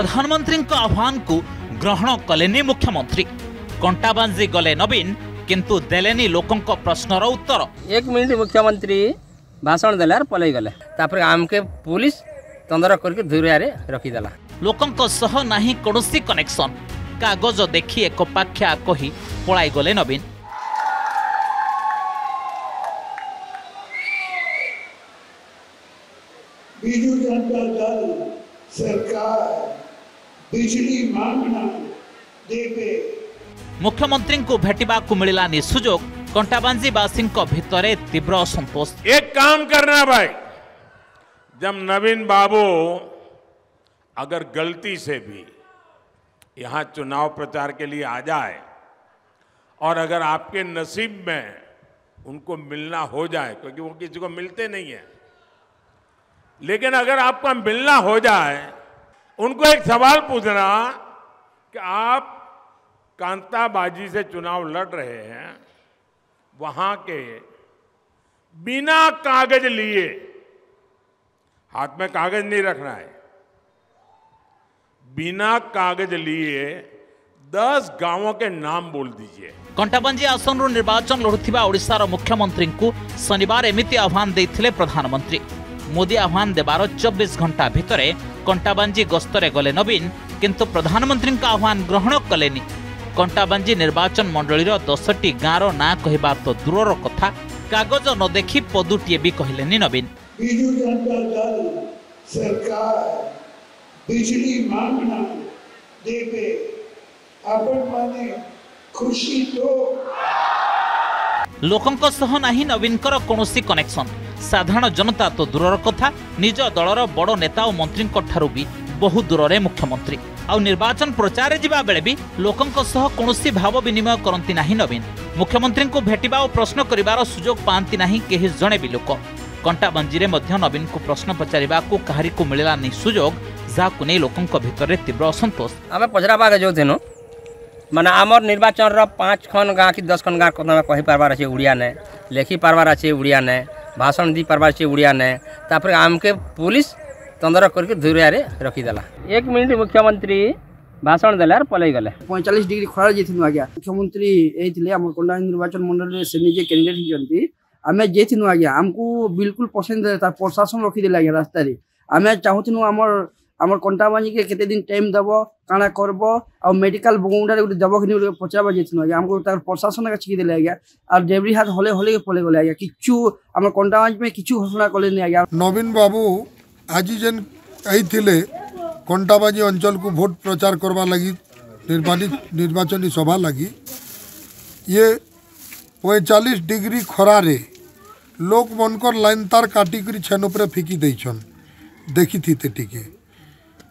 ପ୍ରଧାନମନ୍ତ୍ରୀଙ୍କ ଆହ୍ୱାନକୁ ଗ୍ରହଣ କଲେନି ମୁଖ୍ୟମନ୍ତ୍ରୀ କଣ୍ଟାବାଞ୍ଜି ଗଲେ ନବୀନ କିନ୍ତୁ ଦେଲେନି ଲୋକଙ୍କ ପ୍ରଶ୍ନର ଉତ୍ତର ଏକ ମିନିଟ୍ ମୁଖ୍ୟମନ୍ତ୍ରୀ ଭାଷଣ ଦେଲେ ଆର୍ ପଲେଇଗଲେ ତାପରେ ଆମକେ ପୋଲିସ ତନ୍ଦର କରିକି ଦୂରିଆରେ ରଖିଦେଲା ଲୋକଙ୍କ ସହ ନାହିଁ କୌଣସି କନେକ୍ସନ୍ କାଗଜ ଦେଖି ଏକ ପାଖ୍ୟା କହି ପଳାଇଗଲେ ନବୀନ ବିଜୁ ଜନତା ଦଳ ସରକାର बिजली मांगना देवे मुख्यमंत्री भेटा मिलला सुजोग को भितरे तीव्र असंतोष एक काम करना भाई जब नवीन बाबू अगर गलती से भी यहां चुनाव प्रचार के लिए आ जाए और अगर आपके नसीब में उनको मिलना हो जाए क्योंकि वो किसी को मिलते नहीं है लेकिन अगर आपका मिलना हो जाए उनको एक सवाल पूछना कि आप कांताबाजी से चुनाव लड़ रहे हैं वहां के बिना कागज लिए हाथ में कागज नहीं रखना है बिना कागज लिए दस गांवों के नाम बोल दीजिए कंटाबंजी आसन रु निर्वाचन लड़ुवा ओडार मुख्यमंत्री को शनिवार एमती आह्वान देते प्रधानमंत्री मोदी आह्वान देवार चौबीस घंटा भितर କଣ୍ଟାବାଞ୍ଜି ଗସ୍ତରେ ଗଲେ ନବୀନ କିନ୍ତୁ ପ୍ରଧାନମନ୍ତ୍ରୀଙ୍କ ଆହ୍ୱାନ ଗ୍ରହଣ କଲେନି କଣ୍ଟାବାଞ୍ଜି ନିର୍ବାଚନ ମଣ୍ଡଳୀର ଦଶଟି ଗାଁର ନାଁ କହିବା ତ ଦୂରର କଥା କାଗଜ ନ ଦେଖି ପଦୁଟିଏ ବି କହିଲେନି ନବୀନ ଲୋକଙ୍କ ସହ ନାହିଁ ନବୀନଙ୍କର କୌଣସି କନେକ୍ସନ ସାଧାରଣ ଜନତା ତ ଦୂରର କଥା ନିଜ ଦଳର ବଡ଼ ନେତା ଓ ମନ୍ତ୍ରୀଙ୍କଠାରୁ ବି ବହୁ ଦୂରରେ ମୁଖ୍ୟମନ୍ତ୍ରୀ ଆଉ ନିର୍ବାଚନ ପ୍ରଚାରରେ ଯିବା ବେଳେ ବି ଲୋକଙ୍କ ସହ କୌଣସି ଭାବ ବିନିମୟ କରନ୍ତି ନାହିଁ ନବୀନ ମୁଖ୍ୟମନ୍ତ୍ରୀଙ୍କୁ ଭେଟିବା ଓ ପ୍ରଶ୍ନ କରିବାର ସୁଯୋଗ ପାଆନ୍ତି ନାହିଁ କେହି ଜଣେ ବି ଲୋକ କଣ୍ଟାବଞ୍ଜିରେ ମଧ୍ୟ ନବୀନଙ୍କୁ ପ୍ରଶ୍ନ ପଚାରିବାକୁ କାହାରିକୁ ମିଳିଲାନି ସୁଯୋଗ ଯାହାକୁ ନେଇ ଲୋକଙ୍କ ଭିତରେ ତୀବ୍ର ଅସନ୍ତୋଷ ଆମେ ପଚରାବାକେ ଯେଉଁଦିନ ମାନେ ଆମର ନିର୍ବାଚନର ପାଞ୍ଚ ଖଣ୍ଡ ଗାଁ କି ଦଶ ଖଣ୍ଡ ଗାଁ କଥା କହିପାରବାର ଅଛି ଓଡ଼ିଆ ନେ ଲେଖିପାରବାର ଅଛି ଓଡ଼ିଆ ନେ ଭାଷଣ ଦେଇପାର୍ବା ସେ ଓଡ଼ିଆ ନାଇଁ ତାପରେ ଆମକେ ପୋଲିସ ତନ୍ଦର କରିକି ଦୂରିଆରେ ରଖିଦେଲା ଏକ ମିନିଟ୍ ମୁଖ୍ୟମନ୍ତ୍ରୀ ଭାଷଣ ଦେଲେ ଆର୍ ପଲେଇ ଗଲେ ପଇଁଚାଳିଶ ଡିଗ୍ରୀ ଖରା ଯାଇଥିଲୁ ଆଜ୍ଞା ମୁଖ୍ୟମନ୍ତ୍ରୀ ଏଇଥିଲେ ଆମ କଣ୍ଡାହାଣ୍ଡି ନିର୍ବାଚନ ମଣ୍ଡଳୀରେ ସେ ନିଜେ କ୍ୟାଣ୍ଡିଡେଟ୍ ହେଇଛନ୍ତି ଆମେ ଯାଇଥିଲୁ ଆଜ୍ଞା ଆମକୁ ବିଲକୁଲ ପସନ୍ଦ ତାର ପ୍ରଶାସନ ରଖିଦେଲେ ଆଜ୍ଞା ରାସ୍ତାରେ ଆମେ ଚାହୁଁଥିଲୁ ଆମର আমার କଣ୍ଟା ବାଜିକି କେତେ ଦିନ ଟାଇମ୍ ଦେବ କାଣା କରବ ଆଉ ମେଡିକାଲ ବଗୁଣ୍ଡାରେ ଗୋଟେ ଦେବ କିନ୍ତୁ ଗୋଟେ ପଚାରବା ଯାଇଥିଲୁ ଆଜ୍ଞା ଆମକୁ ତାର ପ୍ରଶାସନ କାଛିକି ଦେଲେ ଆଜ୍ଞା ଆଉ ଡେବ୍ରି ହାତ ହଲେ ହଲେ ପଳେଇ ଗଲେ ଆଜ୍ଞା କିଛୁ ଆମର କଣ୍ଟା ବାଜି ପାଇଁ କିଛି ଘୋଷଣା କଲେନି ଆଜ୍ଞା ନବୀନ ବାବୁ ଆଜି ଯେନ୍ ଆଇଥିଲେ କଣ୍ଟାବାଜି ଅଞ୍ଚଳକୁ ଭୋଟ ପ୍ରଚାର କରିବା ଲାଗି ନିର୍ବାଚିତ ନିର୍ବାଚନୀ ସଭା ଲାଗି ଇଏ ପଇଁଚାଳିଶ ଡିଗ୍ରୀ ଖରାରେ ଲୋକମାନଙ୍କର ଲାଇନ୍ ତାର କାଟିକରି ଛେନ ଉପରେ ଫିକି ଦେଇଛନ୍ ଦେଖିଥିତେ ଟିକେ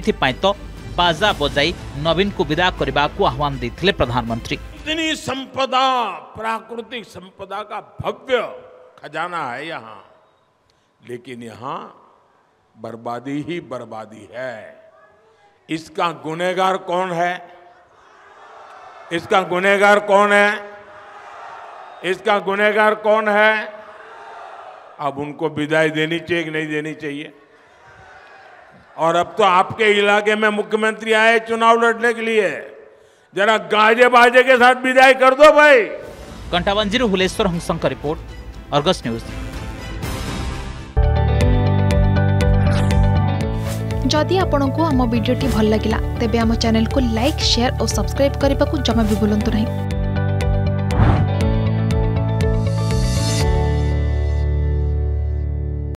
तो बाजा बजाई नवीन को विदा करने को आह्वान देते प्रधानमंत्री इतनी संपदा प्राकृतिक संपदा का भव्य खजाना है यहाँ लेकिन यहाँ बर्बादी ही बर्बादी है इसका गुनेगार कौन है इसका गुनेगार कौन है इसका गुनेगार कौन है अब उनको विदाई देनी चाहिए कि नहीं देनी चाहिए और अब तो आपके इलाके में मुख्यमंत्री आए चुनाव लड़ने के लिए जरा गाजे बाजे के साथ विदाई कर दो भाई कंटावंजी हुलेश्वर का रिपोर्ट अर्गस न्यूज जदि आपण को आम भिड्टे भल लगा तेब आम चेल को लाइक शेयर और सब्सक्राइब करने को जमा भी बुलां नहीं